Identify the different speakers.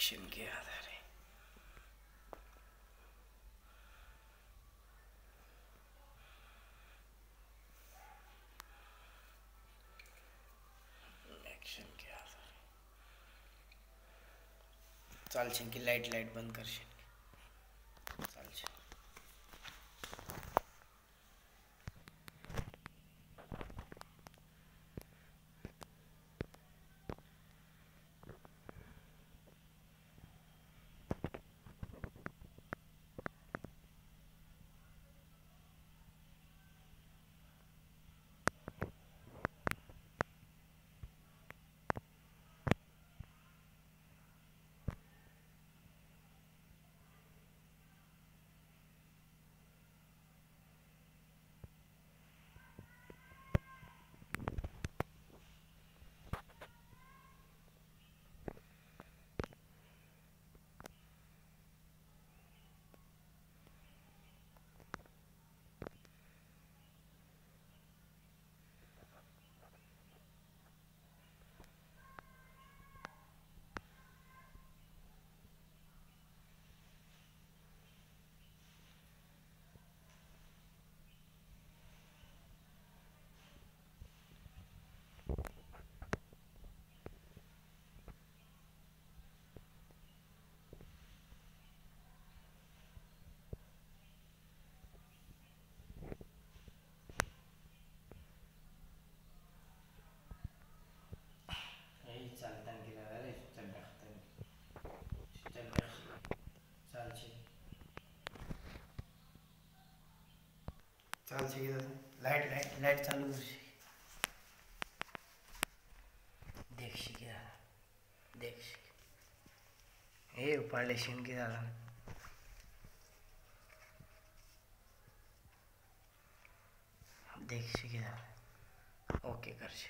Speaker 1: action के आधार है action के आधार चाल लाइट लाइट बंद करशील चालशे लाइट लाइट लाइट चालू कर देख की देख देखशी ये ऊपर शिण की देखशी की झाला ओके करशी